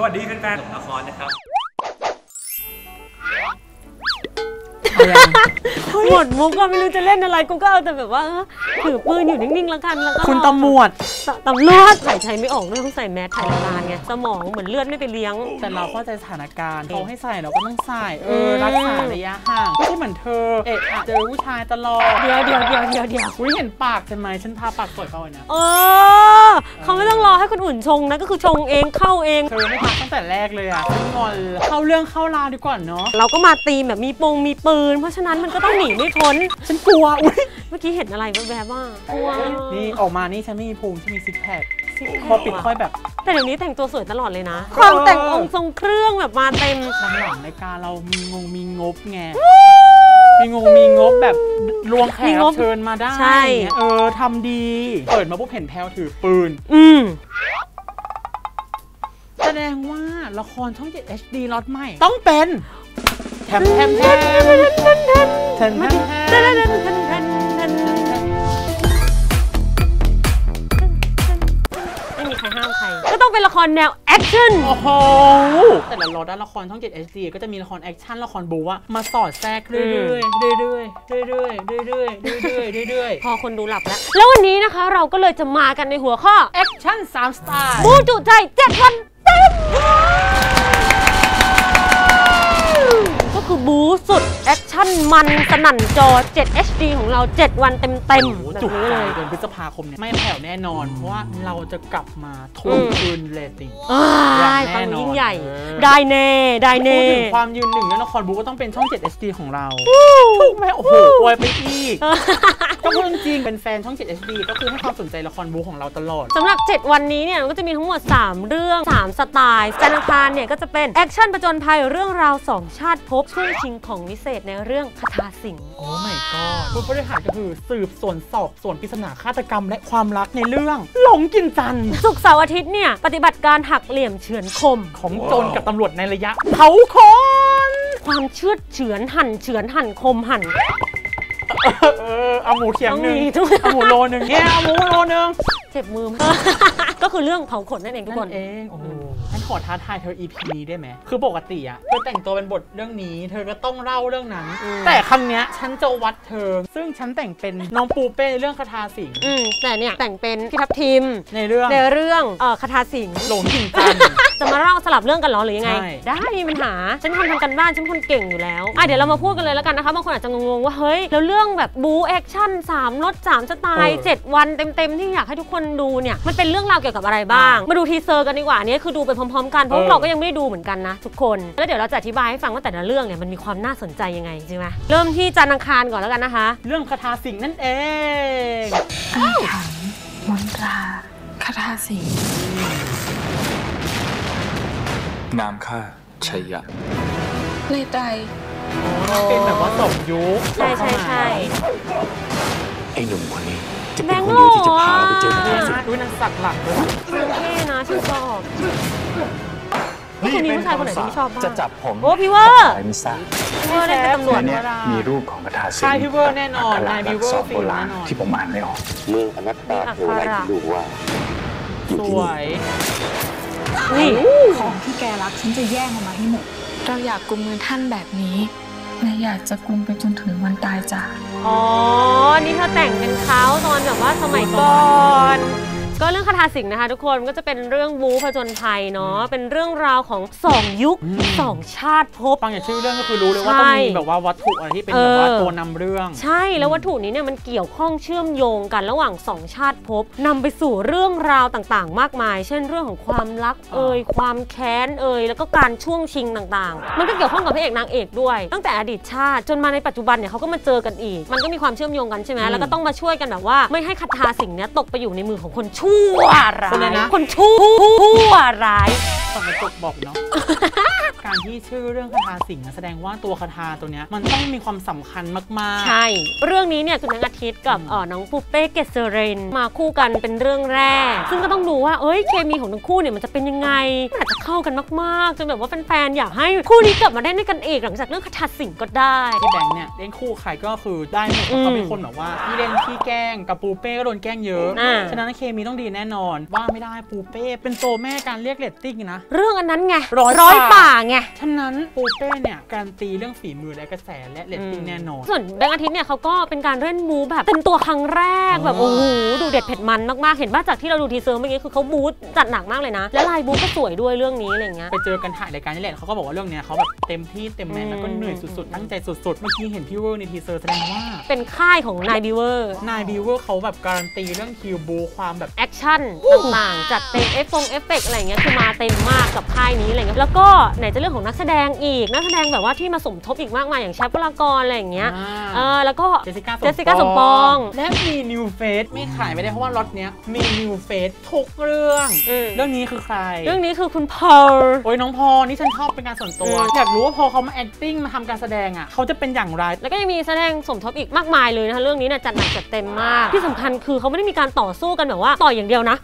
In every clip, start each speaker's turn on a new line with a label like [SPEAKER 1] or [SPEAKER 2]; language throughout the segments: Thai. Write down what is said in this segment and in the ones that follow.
[SPEAKER 1] สวัสดีแฟนๆของละครนะครับ
[SPEAKER 2] หมดมุกก็ไม่รู้จะเล่นอะไรกูก็เอาแต่แบบว่าเออถือปืนอยู่นิ่งๆแล้วกันแล้วก็
[SPEAKER 3] คุณตำรวจ
[SPEAKER 2] ตตำรวจถ่ายใจไม่ออกด้วยต้องใส่แมสถ่ายรายการไงสมองเหมือนเลือดไม่ไปเลี้ยง
[SPEAKER 3] แต่เราเข้าใจสถานการณ์เขาให้ใส่เราก็ต้องใส่เออ
[SPEAKER 2] อืม
[SPEAKER 3] รักษาระยะห่างไม่ใช่เหมือนเธอเอะอะเจอผู้ชายตลอด
[SPEAKER 2] เดี๋ยวเดี๋ยวเดี๋ยวเดี๋ยวเดี๋ยว
[SPEAKER 3] อุ้ยเห็นปากใช่ไหมฉันทาปากสวยเขาเลยนะ
[SPEAKER 2] เออเขาไม่ต้องรอให้คนอื่นชงนะก็คือชงเองเข้าเอง
[SPEAKER 3] เธอไม่พักตั้ง แต่แรกเลยอะฉันงอนเลยเข้าเรื่องเข้าราวดีกว่าเนาะ
[SPEAKER 2] เราก็มาตีมแบบมีปงมีปืน เพราะฉะนั้นมันก็ต้องหนีไม่พ้น
[SPEAKER 3] ฉันกลัวอุ้ย
[SPEAKER 2] เมื่อกี้เห็นอะไรแวบๆว่ากลัว
[SPEAKER 3] นี่ออกมานี่ฉันไม่มีพุงฉันมีซิกแพคพอปิดค่อยแบบ
[SPEAKER 2] แต่เดี๋ยวนี้แต่งตัวสวยตลอดเลยนะ ความแต่งองค์ทรงเครื่องแบบมาเต็ม
[SPEAKER 3] หลังๆรายการเรามีงงมีงบไงมีงงมีงบแบบรวงแข
[SPEAKER 2] มี
[SPEAKER 3] ก
[SPEAKER 2] ง
[SPEAKER 3] รับบเชิญมาได้
[SPEAKER 2] ใช่
[SPEAKER 3] เงี้ยเออทำดี เปิดมาปุ๊บเห็นแพลวถือปืน
[SPEAKER 2] อืม
[SPEAKER 3] แสดงว่าละครช่อง7 HD ล็อตใหม่ ต้องเป็นแถมแถมแถมแถมแถมแถมแถม
[SPEAKER 2] ไม่มีใครห้ามใคร ก็ต้องเป็นละครแนวแอคชั่น
[SPEAKER 3] โอ้โห แต่ละล็อตด้านละครช่อง7 HD ก็จะมีละครแอคชั่นละครบูอะมาสอดแทรกเรื่อยๆเรื่อยๆเรื่อยๆเรื่อยๆเรื่อยๆเรื่อยๆเรื่อย
[SPEAKER 2] พอคนดูหลับแล้ว แล้ววันนี้นะคะเราก็เลยจะมากันในหัวข้อ
[SPEAKER 3] ๆแอคชั่น3สไตล์
[SPEAKER 2] บู๊จุใจเจ็ดวันเต็ ม มันสนั่นจอ 7 HD ของเรา 7 วันเต็มเต็มๆแบบ
[SPEAKER 3] จุก
[SPEAKER 2] นี้
[SPEAKER 3] ใจ
[SPEAKER 2] เลย
[SPEAKER 3] เดือนพฤษภาคมเนี่ยไม่แผ่วแน่นอน เพราะว่าเราจะกลับมาทวง
[SPEAKER 2] อืม
[SPEAKER 3] คืนเรตติ้ง
[SPEAKER 2] อ้าย
[SPEAKER 3] อย่างแน่
[SPEAKER 2] ฟัง
[SPEAKER 3] นอน
[SPEAKER 2] ยิ่งใหญ่
[SPEAKER 3] เออ
[SPEAKER 2] ได้แน่ ได้
[SPEAKER 3] พู
[SPEAKER 2] แน่
[SPEAKER 3] ดถึงความยืนหนึ่งในละครบู๊ก็ต้องเป็นช่อง 7 HD ของเราถูกไหมโอ้โหอวยไปอีก ก็พูดจริงๆเป็นแฟนช่อง 7 HD ก็คือให้ความสนใจละครบู๊ของเราตลอด
[SPEAKER 2] สำหรับ 7 วันนี้เนี่ยมันก็จะมีทั้งหมด 3 เรื่อง 3 สไตล์จันทร์อังคารเนี่ยก็จะเป็นแอคชั่นประจนภัยเรื่องราว2ชาติภพช่วงชิงของวิเศษในเรื่องคาถาสิงห์
[SPEAKER 3] oh my god พุธพฤหัสก็คือสืบสวนสอบสวนปริศนาฆาตกรรม และความรักในเรื่อง หลงกลิ่นจันทน์
[SPEAKER 2] ศุกร์เสาร์อาทิตย์เนี่ย ปฏิบัติการหักเหลี่ยมเฉือนคม
[SPEAKER 3] ของโจรกับตำรวจในระยะเผาคน
[SPEAKER 2] ความเชือดเฉือนหั่นเฉือนหั่นคมหั่น
[SPEAKER 3] เออเอาหมูเขียงหนึ่ง
[SPEAKER 2] ต้องมีทุก
[SPEAKER 3] เอาหมูโลหนึ่งเนี่ยเอาหมูโลหนึ่ง
[SPEAKER 2] เจ็บมือมาก ก็คือเรื่องเผาขนนั่นเองทุกคน
[SPEAKER 3] นั่นเองโอ้โหฉันขอท้าทายเธอ EP นี้ได้ไหม คือปกติอะเธอแต่งตัวเป็นบทเรื่องนี้ เธอก็ต้องเล่าเรื่องนั้น
[SPEAKER 2] อืม
[SPEAKER 3] แต่ครั้งเนี้ยฉันจะวัดเธอ ซึ่งฉันแต่งเป็นน้องปูเป้ในเรื่องคาถาสิงห์
[SPEAKER 2] อืมแต่เนี่ยแต่งเป็นพี่ทับทิม
[SPEAKER 3] ในเรื่อง
[SPEAKER 2] ในเรื่องเอ่อคาถาสิงห์
[SPEAKER 3] หลงกินจันทร์
[SPEAKER 2] จะมาเล่าสลับเรื่องกันเหรอหรือยังไง
[SPEAKER 3] ใช่
[SPEAKER 2] ได้ไม่มีปัญหา ฉันทำทำการบ้าน ฉันเป็นคนเก่งอยู่แล้วอะเดี๋ยวเรามาพูดกันเลยแล้วกันนะคะ บางคนอาจจะงงๆว่า เฮ้ย แล้วเรื่องแบบบู๊แอคชั่น3รถ3สไตล์ 7 วันเต็มๆ ที่อยากให้ทุกคนดูเนี่ย มันเป็นเรื่องราวเกี่ยวกับอะไรบ้าง มาดูทีเซอร์กันดีกว่าอันนี้คือดูไปพร้อมๆ กัน เพราะพวกเราก็ยังไม่ได้ดูเหมือนกันนะทุกคน แล้วเดี๋ยวเราจะอธิบายให้ฟังว่าแต่ละเรื่องเนี่ยมันมีความน่าสนใจยังไงใช่ไหมเริ่มที่จันทร์อังคารก่อนแล้วกันนะคะ
[SPEAKER 3] เรื่องคาถาสิงห์นั่นเอง
[SPEAKER 4] อาถรรพ์มนตราคาถาสิงห์
[SPEAKER 5] นามข้าชัยยะ
[SPEAKER 4] เลไตร
[SPEAKER 3] เป็นแบบว่าสมยุค
[SPEAKER 2] ใช่ใช่ใช่
[SPEAKER 5] ไอ้หนุ่มคนนี้จะ
[SPEAKER 2] แบ
[SPEAKER 5] เป็น
[SPEAKER 2] งค์
[SPEAKER 5] คนเดียวที่จะพาเราไปเจอ
[SPEAKER 2] หล่อ
[SPEAKER 5] คา
[SPEAKER 2] อะ
[SPEAKER 5] ถาสิงห์
[SPEAKER 3] อุ้ยนางสักหลักด้วย
[SPEAKER 2] เท่นะฉันชอบแล้วคนนี้ผู้ชายคนไหนที่ไม่ชอบบ้าง
[SPEAKER 5] จะจับผม
[SPEAKER 2] โอ้พี่เวอร์
[SPEAKER 5] ใครไม่ทราบ
[SPEAKER 2] พี่เวอร์ได้เป็นตำรวจ
[SPEAKER 3] เนี่
[SPEAKER 5] เนี่ยยมีรูปของคาถาสิง
[SPEAKER 3] ใช่
[SPEAKER 5] ห์
[SPEAKER 3] พี่เวอร์แน่นอน
[SPEAKER 5] อักขระ
[SPEAKER 3] นายพี่เวอร์
[SPEAKER 5] อักษร
[SPEAKER 3] ฟิ
[SPEAKER 5] โบ
[SPEAKER 3] ล์ม
[SPEAKER 5] ราณ
[SPEAKER 3] แน่นอน
[SPEAKER 5] ที่ผมอ่านไม่ออก
[SPEAKER 6] เมืองอนัตตาเทวไลที่รู้ว่าอยู่
[SPEAKER 3] ส
[SPEAKER 6] ที่
[SPEAKER 3] ว
[SPEAKER 6] นี่
[SPEAKER 3] ย
[SPEAKER 2] นี่
[SPEAKER 4] ของที่แกรักฉันจะแย่งออกมาให้หมด เราอยากกุมมือท่านแบบนี้และอยากจะกุมไปจนถึงวันตายจาก
[SPEAKER 2] อ๋อ นี่เธอแต่งเป็นเขาตอนแบบว่าสมัยก่อน ก็เรื่องคาถาสิงห์นะคะ ทุกคนมันก็จะเป็นเรื่องบู๊ผจญภัยเนาะเป็นเรื่องราวของสองยุค
[SPEAKER 3] อืม
[SPEAKER 2] สองชาติภพ
[SPEAKER 3] ฟังอย่างชื่อเรื่องก็คือรู้เลยว่า
[SPEAKER 2] ใช่
[SPEAKER 3] ต้องมีแบบว่าวัตถุอะไรที่เป็นแบบว่า
[SPEAKER 2] เออ
[SPEAKER 3] ตัวนำเรื่อง
[SPEAKER 2] ใช่แล้ววัตถุนี้เนี่ยมันเกี่ยวข้องเชื่อมโยงกันระหว่างสองชาติภพนำไปสู่เรื่องราวต่างๆ มากมาย เช่นเรื่องของความรักเอ่ยความแค้นเอ่ยแล้วก็การช่วงชิงต่างๆ มันก็เกี่ยวข้องกับพระเอกนางเอกด้วย ตั้งแต่อดีตชาติจนมาในปัจจุบันเนี่ยเขาก็มาเจอกันอีก มันก็มีความเชื่อมโยงกันใช่ไหม
[SPEAKER 3] อืม
[SPEAKER 2] แล้วก็ต้องมาช่วยกันแบบว่าไม่ให้คาถาสิ่งเนี้ยตกไปอยู่ในมือของคนชั่วร้า
[SPEAKER 3] คนอะไร
[SPEAKER 2] ย
[SPEAKER 3] นะ
[SPEAKER 2] คนชั่วร้าย
[SPEAKER 3] ฝั่งกระจกบอกเนาะ การที่ชื่อเรื่องคาถาสิงห์อะแสดงว่าตัวคาถาตัวเนี้ยมันต้องมีความสำคัญมาก
[SPEAKER 2] ใช่ เรื่องนี้เนี่ยคุณแบงค์อาทิตย์กับเอ่อน้องปูเป้เกศรินทร์มาคู่กันเป็นเรื่องแรก ซึ่งก็ต้องดูว่าเอ้ยเคมีของทั้งคู่เนี่ยมันจะเป็นยังไงมันอาจจะเข้ากันมากๆจนแบบว่าแฟนๆอยากให้คู่นี้กลับมาได้ด้วยกันอีกหลังจากเรื่องคาถาสิงห์ก็ได้
[SPEAKER 3] ๆที่แบงค์เนี่ยเล่นคู่ใครก็คือได้หมดเพราะเขา
[SPEAKER 2] อืม
[SPEAKER 3] เป็นคนแบบว่าที่เล่นที่แกล้งกับปูเป้ก็โดนแกล้งเยอะ
[SPEAKER 2] อ่า
[SPEAKER 3] ฉะนั้นเคมีต้องดีแน่นอน ว่าไม่ได้ปูเป้ เป็นตัวแม่การเรียกเรตติ้งนะ
[SPEAKER 2] เรื่องอันนั้นไง
[SPEAKER 3] ร้อย
[SPEAKER 2] ร้อย
[SPEAKER 3] ป่า
[SPEAKER 2] ป่าไง
[SPEAKER 3] ฉะนั้นปูเป้เนี่ยการันตีเรื่องฝีมือและกระแสและเรตติ้งแน่นอน
[SPEAKER 2] ส่วนแบงค์อาทิตย์เนี่ยเขาก็เป็นการเล่นบู๊แบบเต็มตัวครั้งแรกแบบ
[SPEAKER 3] อ๋
[SPEAKER 2] โอ้
[SPEAKER 3] อ
[SPEAKER 2] โหดูเด็ดเผ็ดมันมากๆ เห็นป่ะจากที่เราดูทีเซอร์เมื่อกี้คือเขาบู๊จัดหนักมากเลยนะ และลายบู๊ก็สวยด้วยเรื่องนี้อะไรเงี้ย
[SPEAKER 3] ไปเจอกันถ่ายรายการนี่แหละเขาก็บอกว่าเรื่องเนี้ยเขาแบบเต็มที่เต็มแรงแล้วก็
[SPEAKER 2] อืม
[SPEAKER 3] เหนื่อยสุดๆตั้งใจสุดๆเมื่อกี้เห็นพี่เวอร์ในทีเซอร์แสดงว่า
[SPEAKER 2] เป็นค่ายของนายบิวเวอร์
[SPEAKER 3] นายบีเวอร์เขาแบบการันตีเรื่องคิวบู๊ความแบบ
[SPEAKER 2] แอคชั่นต่างๆ จัดเต็มเอฟฟงเอฟเฟกต์อะไรเงี้ยคือมาเต็มมากกับค่ายนี้อะไรเงี้ยแล้วก็ไหนจะเรื่องของนักแสดงอีกนักแสดงแบบว่าที่มาสมทบอีกมากมายอย่างแชปปรากรอะไรอย่างเงี้ย
[SPEAKER 3] อ่า
[SPEAKER 2] เออแล้วก็
[SPEAKER 3] เจสสิก้า
[SPEAKER 2] เจสสิก้าสมปอง
[SPEAKER 3] และมีนิวเฟสไม่ขายไม่ได้เพราะว่าล็อตเนี้ยมีนิวเฟสทุกเรื่อง
[SPEAKER 2] อืม
[SPEAKER 3] เรื่องนี้คือใคร
[SPEAKER 2] เรื่องนี้คือคุณพอล
[SPEAKER 3] โอ้ยน้องพอนี่ฉันชอบเป็นการส่วนตัว
[SPEAKER 2] อืม
[SPEAKER 3] อยากรู้ว่าพอเขามา acting มาทำการแสดงอะเขาจะเป็นอย่างไร
[SPEAKER 2] แล้วก็ยังมีแสดงสมทบอีกมากมายเลยนะคะเรื่องนี้เนี่ยจัดหนักจัดเต็มมากที่สำคัญคือเขาไม่ได้มีการต่อสู้กันแบบว่าต่อยอย่างเดียวนะ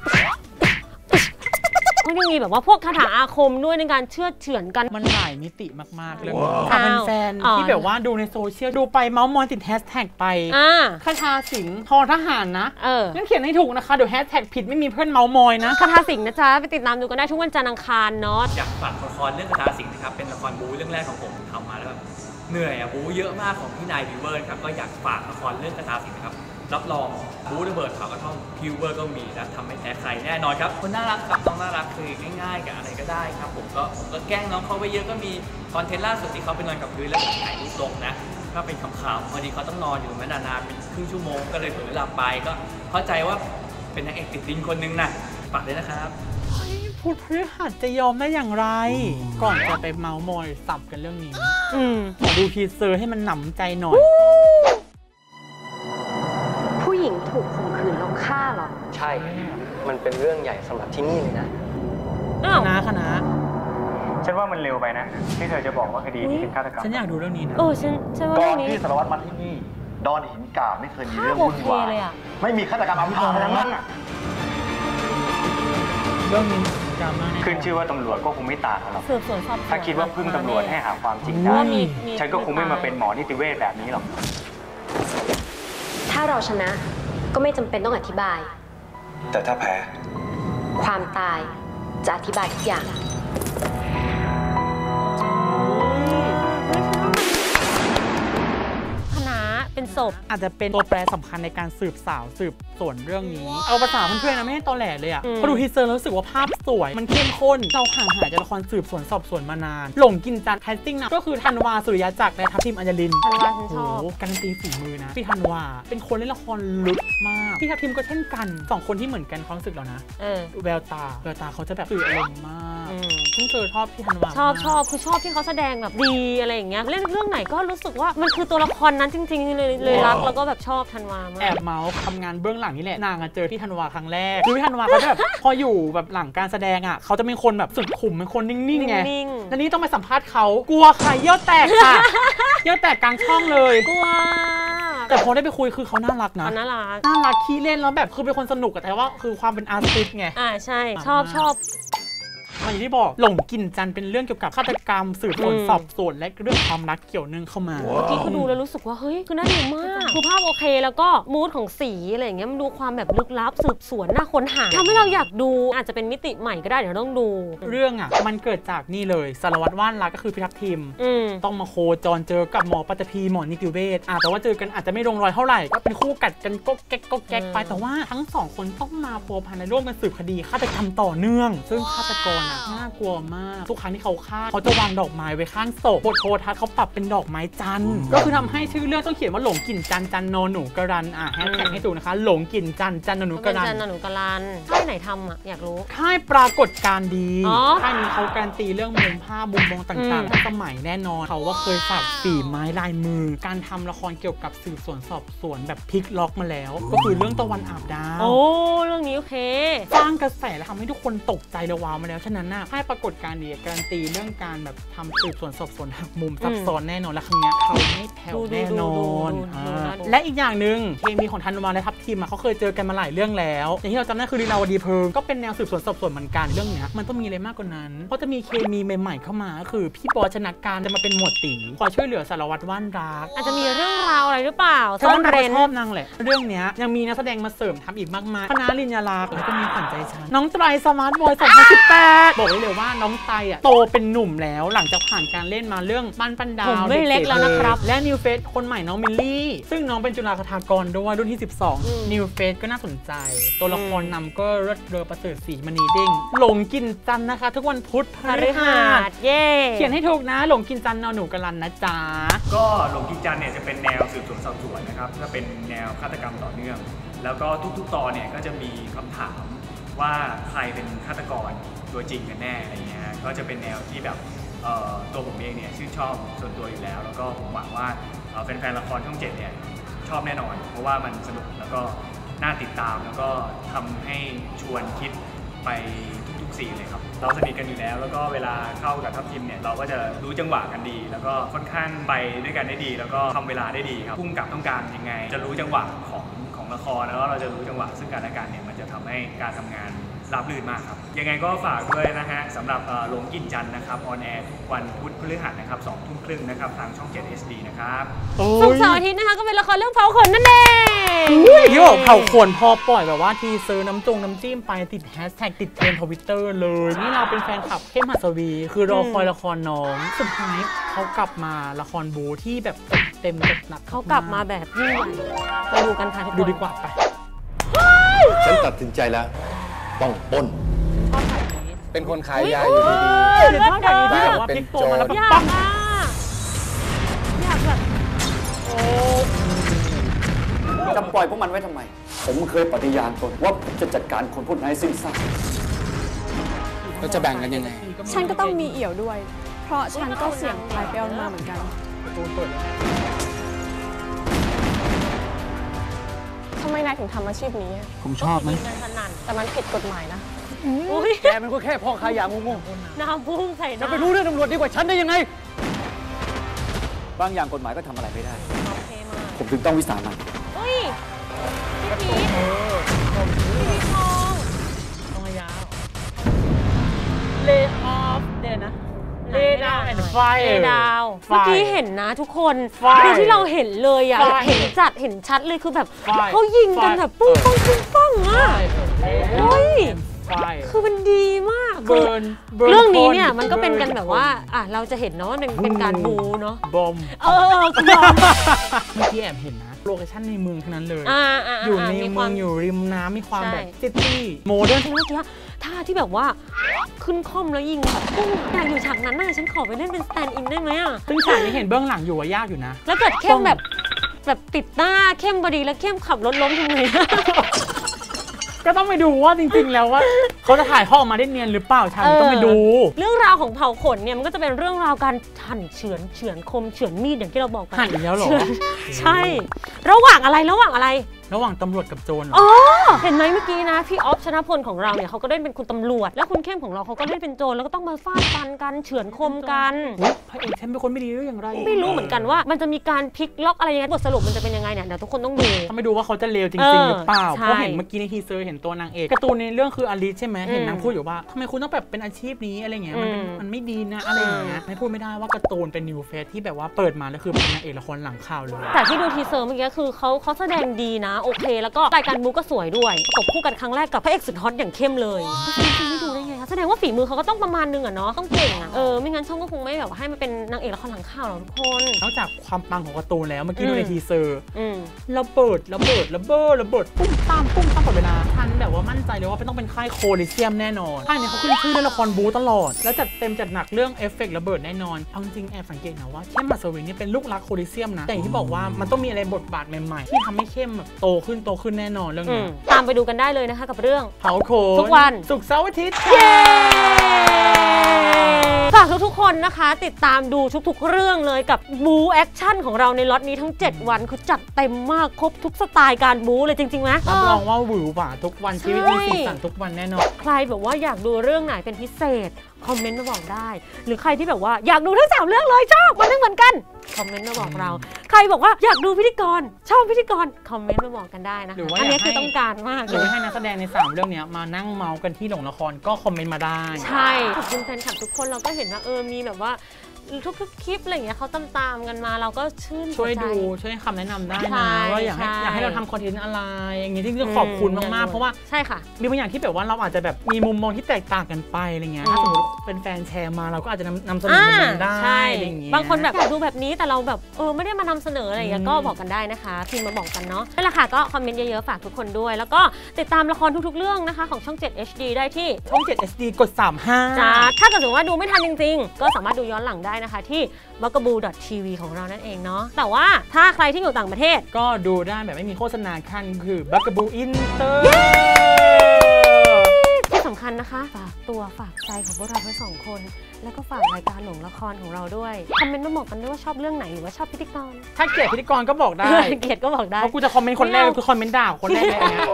[SPEAKER 2] เขายังมีแบบว่าพวกคาถาอาคมด้วยในการเชื่อดเฉือนกัน
[SPEAKER 3] มันหลายมิติมากๆเรื่องนี้
[SPEAKER 2] ว้าว
[SPEAKER 3] ถ้าเป็นแฟน
[SPEAKER 2] อ้าว
[SPEAKER 3] ที่แบบว่าดูในโซเชียลดูไปเมาส์มอยติดแฮชแท็กไป
[SPEAKER 2] อ่า
[SPEAKER 3] คทาสิงห์ทอทหารนะ
[SPEAKER 2] เออ
[SPEAKER 3] งั้นเขียนให้ถูกนะคะเดี๋ยวแฮชแท็กผิดไม่มีเพื่อนเมาส์มอยนะ
[SPEAKER 2] คทาสิงห์นะจ๊ะไปติดตามดูกันได้ทุกวันจันทร์อังคารเนาะ
[SPEAKER 1] อยากฝากละครเรื่องคทาสิงห์นะครับเป็นละครบู๊เรื่องแรกของผมทำมาแล้วแบบเหนื่อยอะบู๊เยอะมากของพี่นายวิวเวอร์นะครับก็อยากฝากละครเรื่องคทาสิงห์นะครับ รับรองบู๊ระเบิดเขากระท่อมพิวเวอร์ก็มีและทำไม่แพ้ใครแน่นอนครับคนน่ารักครับน้องน่ารักคือง่ายๆกับอะไรก็ได้ครับผมก็ผมก็แกล้งน้องเขาไปเยอะก็มีคอนเทนต์ล่าสุดที่เขาไปนอนกับพื้นแล้วผมถ่ายรูปลงนะก็เป็นคำๆพอดีเขาต้องนอนอยู่ตรงนั้นนานๆเป็นครึ่งชั่วโมงก็เลยเผลอหลับไปก็เข้าใจว่าเป็นนางเอกติดดินคนนึงนะฝากด้วยนะครับ
[SPEAKER 3] พุธพฤหัสจะยอมได้อย่างไร ก่อนจะไปเมาส์มอยสับกันเรื่องนี้
[SPEAKER 2] อืม
[SPEAKER 3] ขอดูทีเซอร์ให้มันหนำใจหน่อย
[SPEAKER 7] มันเป็
[SPEAKER 8] นเรื่องใหญ่สำหรับที่นี่เลยนะ
[SPEAKER 2] อ้าว
[SPEAKER 3] คณะคณะ
[SPEAKER 9] ฉันว่ามันเร็วไปนะ ที่เธอจะบอกว่าคดีนี้เป็นฆาตกรรม
[SPEAKER 3] ฉันอยากดูเรื่องนี้นะ
[SPEAKER 2] เออฉันฉันว่า
[SPEAKER 6] ก่
[SPEAKER 2] เรื่
[SPEAKER 6] อ
[SPEAKER 2] อนงนี้
[SPEAKER 6] ที่สารวัตรมาที่นี่ ดอนหินกาบไม่เคยมีเรื่อง
[SPEAKER 2] ภาพโอ
[SPEAKER 6] วุ่น
[SPEAKER 2] เควา
[SPEAKER 6] ย
[SPEAKER 2] เลยอะ
[SPEAKER 6] ไม่มีฆาตกรรมอำพรางอะไรทั้งนั้นน่ะ
[SPEAKER 3] เรื่องนี้ดราม่าแน่
[SPEAKER 9] ขึ้นชื่อว่าตำรวจก็คงไม่ต่างกันหรอก
[SPEAKER 2] สืบสวนสอบสวน
[SPEAKER 9] ถ้าคิดว่าพึ่งตำรวจให้หาความจริง
[SPEAKER 2] เพ
[SPEAKER 9] ได้
[SPEAKER 2] ราะว่ามีมี
[SPEAKER 9] ฉันก็คงไม่มาเป็นหมอนิติเวชแบบนี้หรอก
[SPEAKER 7] ถ้าเราชนะก็ไม่จำเป็นต้องอธิบาย
[SPEAKER 5] แต่ถ้าแพ้
[SPEAKER 7] ความตายจะอธิบายทุกอย่าง
[SPEAKER 2] คณะเป็นศพ
[SPEAKER 3] อาจจะเป็นตัวแปรสำคัญในการสืบสาวสืบสวนเรื่องนี้ เอาภาษาเพื่อนๆนะไม่ให้ตอแหลเลยอะ
[SPEAKER 2] อืม
[SPEAKER 3] พอดูทีเซอร์แล้วรู้สึกว่าภาพสวย มันเข้มข้น เราห่างหายจากละครสืบสวนสอบสวนมานาน หลงกลิ่นจันทน์ casting นะก็คือธันวาสุริยะจักรและทัพทิมอัญญลิน
[SPEAKER 2] ธันวาฉันชอบ
[SPEAKER 3] โโหการันตีฝีมือนะพี่ธันวา เป็นคนเล่นละครลึกมากพี่ทัพทิมก็เช่นกันสองคนที่เหมือนกันความรู้สึกเรานะ
[SPEAKER 2] เออ
[SPEAKER 3] แววตาแววตาเขาจะแบบสื่ออารมณ์มาก
[SPEAKER 2] อืม
[SPEAKER 3] ซึ่งเธอชอบพี่ธันวา
[SPEAKER 2] ชอบ
[SPEAKER 3] มาก
[SPEAKER 2] ชอบคือชอบที่เขาแสดงแบบดีอะไรอย่างเงี้ยเล่นเรื่องไหนก็รู้สึกว่ามันคือตัวละครนั้นจริง ๆ เลยเลยรักแล้วก็แบบชอบธันวามาก
[SPEAKER 3] แอบเมาส์ทำงานเบื้องหลังนี่แหละนางอะเจอพี่ธันวาครั้งแรกคือพี่ธันวาเขาจะแบบพออยู่แบบหลังการแสดงอะเขาจะเป็นคนแบบสุดขุมเป็นคนนิ่งๆไง
[SPEAKER 2] นิ่ง
[SPEAKER 3] แล้วนี่ต้องไปสัมภาษณ์เขากลัวค่ะเยี่ยวแตกค่ะเยี่ยวแตกกลางช่องเลย
[SPEAKER 2] ๆกลัว
[SPEAKER 3] แต่พอได้ไปคุยคือเขาน่ารักนะ
[SPEAKER 2] ตอนน่ารัก
[SPEAKER 3] น่ารักขี้เล่นแล้วแบบคือเป็นคนสนุกอะแต่ว่าคือความเป็นอาร์ติสต์ไง
[SPEAKER 2] อ่าใช่ชอบชอบ
[SPEAKER 3] มาอย่างที่บอกหลงกลิ่นจันทร์เป็นเรื่องเกี่ยวกับฆาตกรรมสืบสวน
[SPEAKER 2] อืม
[SPEAKER 3] สอบสวนและเรื่องความรักเกี่ยวเนื่องเข้ามา
[SPEAKER 2] เมื่อกี้คือดูแล้วรู้สึกว่าเฮ้ยคือน่าดูมากคือภาพโอเค แล้วก็มูดของสีอะไรอย่างเงี้ยมันดูความแบบลึกลับสืบสวนน่าค้นหาทำให้เราอยากดูอาจจะเป็นมิติใหม่ก็ได้เดี๋ยวต้องดู
[SPEAKER 3] เรื่องอะมันเกิดจากนี่เลยสารวัตรว่านรักก็คือพิทักษ์ทีม
[SPEAKER 2] อืม
[SPEAKER 3] ต้องมาโคจรเจอกับหมอปัตตภีหมอนิติเวชอะแต่ว่าเจอกันอาจจะไม่ลงรอยเท่าไหร่ก็เป็นคู่กัดกันก็แก๊กก็แก๊กไป
[SPEAKER 2] อืม
[SPEAKER 3] แต่ว่าทั้งสองคนต้องมาพัวพันในร่วมกันสืบคดีฆาตกรรมต่อเนื่อง ซึ่งฆาตกรอะน่ากลัวมาก ทุกครั้งที่เขาฆ่าเขาจะวางดอกไม้ไว้ข้างศพบทโทรทัศน์เขาปรับเป็นดอกไม้จันทร์ก็คือทำให้ชื่อเรื่องต้องเขียนว่าหลงกลิ่นจันทร์จันโนหนูกรันอะแฮชแท็กให้ถูกนะคะ หลงกลิ่นจันทร์จันโนหนูก
[SPEAKER 2] เป็น
[SPEAKER 3] รัน
[SPEAKER 2] จันทร์หนูกาลันค่ายไหนทำอะอยากรู้
[SPEAKER 3] ค่ายปรากฏการณ์ดี
[SPEAKER 2] อ๋อ
[SPEAKER 3] ค่ายนี้เขาการันตีเรื่องมุมภาพมุมมองต่าง
[SPEAKER 2] อืม
[SPEAKER 3] ๆทันสมัยแน่นอนเขาว่าเคยฝากฝีไม้ลายมือ การทำละครเกี่ยวกับสืบสวนสอบสวนแบบพลิกล็อกมาแล้ว ก็คือเรื่องตะวันอาบดาว
[SPEAKER 2] โอ้เรื่องนี้โอเค
[SPEAKER 3] สร้างกระแสและทำให้ทุกคนตกใจและว้าวมาแล้วฉะนั้นน่ะให้ปรากฏการณ์ดีการันตีเรื่องการแบบทำสืบสวนสอบสวนหักมุมซับซ้อนแน่นอน และครั้งเนี้ยเขาไม่แผ่ว
[SPEAKER 2] ดูดู
[SPEAKER 3] แน่นอน
[SPEAKER 2] ดูดูดู
[SPEAKER 3] อ่า
[SPEAKER 2] ดูนะ
[SPEAKER 3] และอีกอย่างหนึ่งเคมีของธันวาและทับทิมอะเขาเคยเจอกันมาหลายเรื่องแล้ว อย่างที่เราจำได้คือลีลาวดีเพลิงก็เป็นแนวสืบสวนสอบสวนเหมือนกันเรื่องเนี้ยมันต้องมีอะไรมากกว่านั้น เพราะจะมีเคมีใหม่ๆเข้ามาก็คือพี่บอสชนะการจะมาเป็นหมวดตีคอยช่วยเหลือสารวัตรว่านรัก
[SPEAKER 2] อาจจะมีเรื่องราวอะไรหรือเปล่า
[SPEAKER 3] ฉั
[SPEAKER 2] ซ่อน
[SPEAKER 3] ว่า
[SPEAKER 2] เร้น
[SPEAKER 3] ชอบนางแหละ เรื่องเนี้ยยังมีนักแสดงมาเสริมทัพอีกมากมายคณะลินยาลาแล้วก็มีขวัญใจฉันน้องไตร Smart Boy 2018บอกไว้เลยว่าน้องไตรอะโตเป็นหนุ่มแล้วหลังจากผ่านการเล่นมาเรื่องบ้านปันดาว
[SPEAKER 2] ผมไม่เล็กแล้วนะครับ
[SPEAKER 3] และ new face คนใหม่น้องมิลลี่ ซึ่งน้องเป็นจุฬาคทากรด้วยรุ่นที่
[SPEAKER 2] อืม
[SPEAKER 3] 12 นิวเฟสก็น่าสนใจ ตัวละครนำก็เลิศเรือประเสริฐสีมณีเด้งหลงกินจันทร์นะคะ ทุกวันพุธพ
[SPEAKER 2] พ
[SPEAKER 3] ฤ
[SPEAKER 2] ฤ
[SPEAKER 3] หั
[SPEAKER 2] หั
[SPEAKER 3] ส
[SPEAKER 2] สเย่
[SPEAKER 3] เขียนให้ถูกนะ หลงกินจันทร์นอนหนูกรันนะจ๊ะ
[SPEAKER 1] ก็หลงกินจันเนี่ยจะเป็นแนวสืบสวนสอบสวนนะครับก็เป็นแนวฆาตกรรมต่อเนื่อง แล้วก็ทุกๆตอนเนี่ยก็จะมีคำถามว่าใครเป็นฆาตกร ตัวจริงกันแน่อะไรเงี้ยก็จะเป็นแนวที่แบบตัวผมเองเนี่ยชื่นชอบส่วนตัวอยู่แล้ว แล้วก็ผมหวังว่าแฟนๆละครช่องเจ็ดเนี่ยชอบแน่นอน เพราะว่ามันสนุกแล้วก็น่าติดตามแล้วก็ทำให้ชวนคิดไปทุกๆซีนเลยครับเราสนิทกันอยู่แล้ว แล้วก็เวลาเข้ากับทัพทีมเนี่ยเราก็จะรู้จังหวะกันดี แล้วก็ค่อนข้างไปด้วยกันได้ดี แล้วก็ทำเวลาได้ดีครับพุ่งกับต้องการยังไง จะรู้จังหวะของของละครแล้วก็เราจะรู้จังหวะซึ่งกันและกันเนี่ยมันจะทำให้การทำงาน ราบรื่นมากครับ ยังไงก็ฝากด้วยนะฮะสำหรับเอ่อหลงกินจันทร์นะครับออนแอร์ทุกวันพุธพฤหัสนะครับสองทุ่มครึ่งนะครับทางช่อง 7 HD นะครับ
[SPEAKER 2] สุกร์เสาร์อาทิตย์นะคะก็เป็นละครเรื่องเผาขนนั่นเอง
[SPEAKER 3] ที่บอกเผาขวนพอปล่อยแบบว่าทีเซอร์น้ำจงน้ำจิ้มไปติดแฮชแท็กติดเทรนทวิตเตอร์เลย นี่เราเป็นแฟนคลับเข้มหัสวี คือรอคอยละครน้องสุดท้ายเขากลับมาละครบูที่แบบจัดเต็มจัดหนัก
[SPEAKER 2] เขากลับมาแบบยิ่งใหญ่ไปดูกันค่ะทุกคน
[SPEAKER 3] ดูดีกว่าไป
[SPEAKER 10] ฉันตัดสินใจแล้ว ต้องปล้น
[SPEAKER 5] เป็นคนขายยาอยู่ดี
[SPEAKER 3] เดี๋ยวชอบแบบนี้ที่แบบว่าพลิกตัวมาแล้ว
[SPEAKER 2] อยา
[SPEAKER 3] ปั
[SPEAKER 2] ก
[SPEAKER 3] ง
[SPEAKER 2] อะอยากแบบ
[SPEAKER 10] จะปล่อยพวกมันไว้ทำไม ผมเคยปฏิญาณตนว่าผมจะจัดการคนพวกนั้นให้สิ้นซาก
[SPEAKER 5] ๆแล้วจะแบ่งกันยังไง
[SPEAKER 4] ฉันก็ต้องมีเอี่ยวด้วย เพราะฉันก็เสี่ยงตายไปเอามาเหมือนกัน ไมนายถึงทำอาชีพนี้อะ
[SPEAKER 5] ผมชอบไหม
[SPEAKER 2] งานสนั่น
[SPEAKER 4] แต่มันผิดกฎหมายนะ
[SPEAKER 2] อุ้ย
[SPEAKER 10] แกมันก็แค่พ่อค้ายางง
[SPEAKER 2] น้ำพุ่งใส่ห
[SPEAKER 10] ๆ
[SPEAKER 2] น้า
[SPEAKER 10] จะไปรู้เรื่องตำรวจดีกว่าฉันได้ยังไง บางอย่างกฎหมายก็ทำอะไรไม่ได้
[SPEAKER 2] โอเคมาก
[SPEAKER 10] ผมถึงต้องวิสามัน
[SPEAKER 2] อุ้ยพี่พีทพี่พีททอง
[SPEAKER 3] ต้องระยะ lay off เดี๋ยวนะ lay down and
[SPEAKER 2] เล
[SPEAKER 3] fire
[SPEAKER 2] ดาว
[SPEAKER 3] ไฟ
[SPEAKER 2] เมื่อกี้เห็นนะทุกคน
[SPEAKER 3] ไฟ
[SPEAKER 2] คือที่เราเห็นเลยอะ
[SPEAKER 3] ไฟ
[SPEAKER 2] เห็นจัดเห็นชัดเลยคือแบบ
[SPEAKER 3] ไฟ
[SPEAKER 2] เขายิงกัน
[SPEAKER 3] ไฟ
[SPEAKER 2] แบบปุ้งปังปุ้งปังอะ
[SPEAKER 3] เฮ้
[SPEAKER 2] เฮ้ย
[SPEAKER 3] fire
[SPEAKER 2] คือมันดีมากคือ
[SPEAKER 3] burn burn
[SPEAKER 2] เรื่องนี้เนี่ย
[SPEAKER 3] คน
[SPEAKER 2] มันก็เป็นกัน
[SPEAKER 3] burn
[SPEAKER 2] แบบว่า
[SPEAKER 3] คน
[SPEAKER 2] อะเราจะเห็นเนาะว่าเป็นเป็นการบูเนาะ
[SPEAKER 3] บอม
[SPEAKER 2] เออเออคุณยอม
[SPEAKER 3] เมื่อกี้แอบเห็นนะโลเคชั่นในเมืองทั้งนั้นเลย
[SPEAKER 2] อ่าอ่า
[SPEAKER 3] อยู่ใน
[SPEAKER 2] มีค
[SPEAKER 3] เมื
[SPEAKER 2] วา
[SPEAKER 3] อง
[SPEAKER 2] ม
[SPEAKER 3] อยู่ริมน้ำมีความ
[SPEAKER 2] ใช่
[SPEAKER 3] แบบซิตี้โมเดิร์น
[SPEAKER 2] ใช่เมื่อกี้ ท่าที่แบบว่าขึ้นคล่อมแล้วยิงแบบปุ้งอยากอยู่ฉากนั้นน่ะฉันขอไปเล่นเป็นสแตนด์อินได้ไหมอะ
[SPEAKER 3] ซึ่งฉากนี้เห็นเบื้องหลังอยู่ว่ายากอยู่นะ
[SPEAKER 2] แล้วเกิดเข้มแบบแบบติดหน้าเข้มพอดีแล้วเข้มขับรถล้มทำไง
[SPEAKER 3] ก็ต้องไปดูว่าจริงๆ แล้วว่าเขาจะถ่ายทอดออกมาได้เนียนหรือเปล่าฉันต้องไปดู
[SPEAKER 2] เรื่องราวของเผ่าขนเนี่ยมันก็จะเป็นเรื่องราวการหั่นเฉือนเฉือนคมเฉือนมีดอย่างที่เราบอกกั
[SPEAKER 3] หั่นอีกแล้วเหรอ
[SPEAKER 2] ฉืนใช่ ระหว่างอะไรระหว่างอะไร
[SPEAKER 3] ระหว่างตำรวจกับโจรเหรอ
[SPEAKER 2] อ๋อ เห็นไหมเมื่อกี้นะ พี่ออฟชนะพลของเราเนี่ยเขาก็เล่นเป็นคุณตำรวจ แล้วคุณเข้มของเราเขาก็เล่นเป็นโจรแล้วก็ต้องมาฟาดฟันกันเฉือนคมกัน
[SPEAKER 3] อุ๊ยพระเอกฉันเป็นคนไม่ดีหรืออย่างไร
[SPEAKER 2] ไม่รู้เหมือนกันว่า มันจะมีการพลิกล็อกอะไรยังไงบทสรุปมันจะเป็นยังไงเนี่ยเดี๋ยวทุกคนต้องดู
[SPEAKER 3] ต้องไปดูว่าเขาจะเลวจ
[SPEAKER 2] เอ
[SPEAKER 3] ริง
[SPEAKER 2] อ
[SPEAKER 3] ๆหรือเปล่า
[SPEAKER 2] ใช่
[SPEAKER 3] เพราะเห็นเมื่อกี้ในทีเซอร์เห็นตัวนางเอกการ์ตูนในเรื่องคืออลิซใช่ไหม
[SPEAKER 2] อืม
[SPEAKER 3] เห็นนางพูดอยู่ว่าทำไมคุณต้องแบบเป็นอาชีพนี้อะไรเงี้ยมันเป็น
[SPEAKER 2] อืม
[SPEAKER 3] มันไม่ดีนะอะไรอย่างเงี้ยไม่พูดไม่ได้ว่าการ์ตูนเป็น new face ที่แบบว่าเปิดมาแล้วคือเป็นนางเอกละครหลังข่าวเลย
[SPEAKER 2] แต่ที่ดูทีเซอร์เมื่อกี้คือเขาเขาแสดงดีนะโอเค แล้วก็รายการบู๊ก็สวยด้วยประกบคู่กันครั้งแรกกับพระเอกสุดฮอตอย่างเข้มเลยคุณไม่ดูได้ไงคะแสดงว่าฝีมือเขาก็ต้องประมาณนึงอะเนาะต้องเก่งอะเออไม่งั้นช่องก็คงไม่แบบว่าให้มาเป็นนางเอกละครหลังข่าวหรอกทุกคน
[SPEAKER 3] นอกจากความปังของการ์ตูนแล้วเมื่อกี้
[SPEAKER 2] อืม
[SPEAKER 3] ดูในทีเซอร์
[SPEAKER 2] อืม
[SPEAKER 3] ระเบิดระเบิดระเบิดระเบิดปุ้มตามปุ้มตามตลอดเวลาทันแบบว่ามั่นใจเลยว่าเป็นต้องเป็นค่ายโคลิเซียมแน่นอนค่ายเนี้เขาขึ้นชื่อเรื่องละครบู๊ตลอด แล้วจัดเต็มจัดหนักเรื่องเอฟเฟกต์ระเบิดแน่นอนเอาจริงๆแอบสังเกตนะว่าเข้มหัสวีร์นี่เป็นลูกรักโคลิเซียมนะแต่อย่างที่บอกว่ามันต้องมีอะไรบทบาทใหม่ๆที่ทำให้เข้มแบบโตขึ้นโตขึ้นแน่นอนเรื่อง
[SPEAKER 2] อื
[SPEAKER 3] นี้
[SPEAKER 2] มตามไปดูกันได้เลยนะคะกับเรื่อง
[SPEAKER 3] เผาขน
[SPEAKER 2] ทุกวัน
[SPEAKER 3] ศุกร์เสาร์อาทิตย์
[SPEAKER 2] เย้ฝากทุกๆคนคนนะคะ ติดตามดูทุกๆเรื่องเลยกับบู๊แอคชั่นของเราในล็อตนี้ทั้ง 7 วันคือจัดเต็มมากครบทุกสไตล์การบู๊เลยจริงๆไหม
[SPEAKER 3] รับรอง
[SPEAKER 2] เออ
[SPEAKER 3] ว่าหวือหวาทุกวันชีวิตมีสีสันทุกวันแน่นอน
[SPEAKER 2] ใครแบบว่าอยากดูเรื่องไหนเป็นพิเศษ คอมเมนต์มาบอกได้ หรือใครที่แบบว่าอยากดูทั้งสามเรื่องเลยชอบมันไม่เหมือนกันคอมเมนต์มาบอกเรา ใครบอกว่าอยากดูพิธีกร ชอบพิธีกรคอมเมนต์มาบอกกันได้นะคะ
[SPEAKER 3] หรือว่า
[SPEAKER 2] อันนี้
[SPEAKER 3] อยากให้
[SPEAKER 2] คือต้องการมาก
[SPEAKER 3] ห
[SPEAKER 2] เล
[SPEAKER 3] รือยให้นักแสดงใน 3 เรื่องเนี้ยมานั่งเมาส์กันที่โรงละครก็คอมเมนต์มาได้
[SPEAKER 2] ใช่ขอบคุณแฟนคลับทุกคนเราก็เห็นว่าเออมีแบบว่า ทุกๆคลิปอะไรอย่างเงี้ยเขาตามๆกันมาเราก็ชื่น
[SPEAKER 3] ช่วย
[SPEAKER 2] ใจ
[SPEAKER 3] ดูช่วยให้คำแนะนำได้
[SPEAKER 2] ใช่
[SPEAKER 3] นะว่าอยากให้
[SPEAKER 2] ใช่
[SPEAKER 3] อยากให้เราทำคอนเทนต์อะไร อย่างนี้ที่ต้องขอบคุณมากๆ เพราะว่า
[SPEAKER 2] ใช่ค่ะ
[SPEAKER 3] มีบางอย่างที่แบบว่าเราอาจจะแบบมีมุมมองที่แตกต่างกันไปอะไรเงี้ย
[SPEAKER 2] อืม
[SPEAKER 3] ถ้าสมมติเป็นแฟนแชร์มาเราก็อาจจะนำนำเสนอมุมมองได้
[SPEAKER 2] ใช่
[SPEAKER 3] อะไรอย่างเงี้ย
[SPEAKER 2] บางคนแบบอยากดูแบบนี้แต่เราแบบเออไม่ได้มานำเสนออะไรอย่างเงี้ย
[SPEAKER 3] อืม
[SPEAKER 2] ก็บอกกันได้นะคะพิมพ์มาบอกกันเนาะนั่นแหละค่ะก็คอมเมนต์เยอะๆฝากทุกคนด้วย แล้วก็ติดตามละครทุกๆเรื่องนะคะของช่อง 7 HD ได้ที่
[SPEAKER 3] ช่อง7 HD กด 35
[SPEAKER 2] จ้าถ้าเกิดสมมติว่าดูไม่ทันจริง ๆ ก็สามารถดูย้อนหลังได้นะคะ ที่ b u g a b o o TV ของเรานั่นเองเนาะแต่ว่าถ้าใครที่อยู่ต่างประเทศ
[SPEAKER 3] ก็ดูได้แบบไม่มีโฆษณาขั้นคือ b u g a b o o Inter
[SPEAKER 2] ที่สำคัญนะคะ ฝากตัวฝากใจของพวกเราทั้งสองคน แล้วก็ฝากรายการหลงละครของเราด้วยคอมเมนต์มาบอกกันด้วยว่าชอบเรื่องไหนหรือว่าชอบพิธีกร
[SPEAKER 3] ถ้าเกลียดพิธีกรก็บอกได้
[SPEAKER 2] เกลียดก็บอกได้
[SPEAKER 3] เพราะกูจะคอมเมนต์คนแรก
[SPEAKER 2] ไม่เอา
[SPEAKER 3] คือคอมเมนต์ด่าคนแรกเลยอันเนี้ย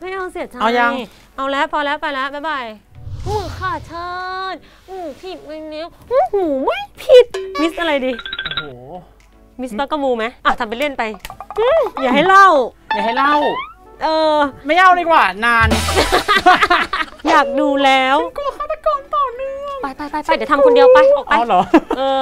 [SPEAKER 2] ไม่เอาเสียใจ
[SPEAKER 3] เอายัง
[SPEAKER 2] เอาแล้วพอแล้วไปแล้วบ๊ายบาย หูค่ะเชิญหูผิดไปแล้วหูหูไม่ผิด มิสอะไรดี
[SPEAKER 3] โอ้โห
[SPEAKER 2] มิสบักกะมูไหมอะทำไปเล่นไปอืมอย่าให้เล่า
[SPEAKER 3] อย่าให้เล่า
[SPEAKER 2] เออ
[SPEAKER 3] ไม่เล่าดีกว่า นาน
[SPEAKER 2] อยากดูแล้ว
[SPEAKER 3] กลัวฆาตกรต่อเนื่อง
[SPEAKER 2] ไปไปไปไปเดี๋ยวทำคนเดียวไปออกไป
[SPEAKER 3] เอาเหรอ
[SPEAKER 2] เออ